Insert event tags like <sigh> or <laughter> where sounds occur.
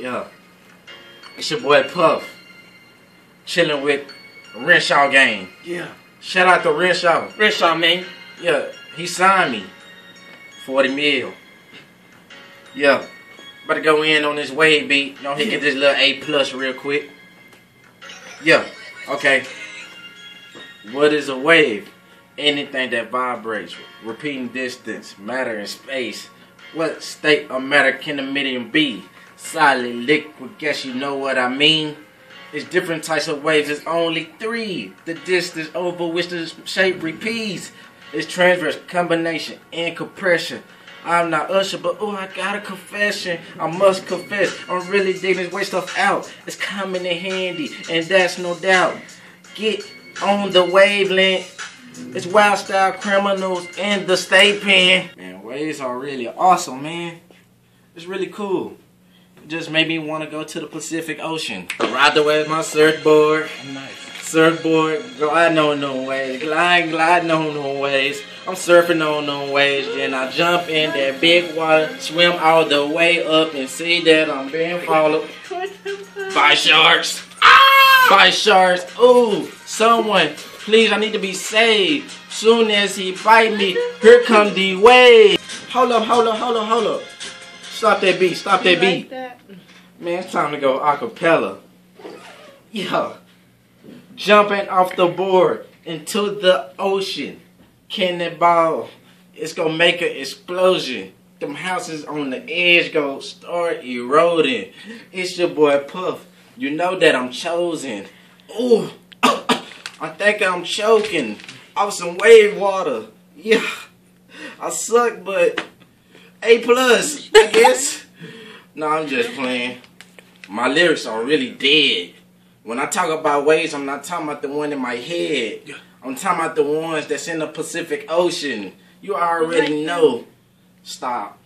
Yeah. It's your boy Puff. Chilling with Renshaw Gang. Yeah. Shout out to Renshaw. Renshaw, man. Yeah, he signed me. 40 mil. Yeah. About to go in on this wave beat. Don't hit get this little A plus real quick. Yeah. Okay. What is a wave? Anything that vibrates, repeating distance, matter and space. What state of matter can the medium be? Solid, liquid, guess you know what I mean? It's different types of waves, it's only three. The distance over which the shape repeats. It's transverse, combination, and compression. I'm not Usher, but oh, I got a confession. I must confess, I'm really digging this way stuff out. It's coming in handy, and that's no doubt. Get on the wavelength. It's wild style criminals in the state pen. Man, waves are really awesome, man. It's really cool. Just made me want to go to the Pacific Ocean. Ride the wave my surfboard. Nice. Surfboard, gliding on no waves, gliding, gliding on no waves. I'm surfing on no waves, then I jump in that big water, swim all the way up, and see that I'm being followed by sharks. Ah! By sharks. Ooh, someone, please, I need to be saved. Soon as he bite me, here come the wave. Hold up, hold up, hold up, hold up. Stop that beat, stop that beat. Man, it's time to go acapella. Yeah. Jumping off the board into the ocean. Cannonball. It's gonna make an explosion. Them houses on the edge go start eroding. It's your boy Puff. You know that I'm chosen. Ooh. <coughs> I think I'm choking off some wave water. Yeah. I suck, but A plus, I guess. no, I'm just playing. My lyrics are really dead. When I talk about waves, I'm not talking about the one in my head. I'm talking about the ones that's in the Pacific Ocean. You already know. Stop.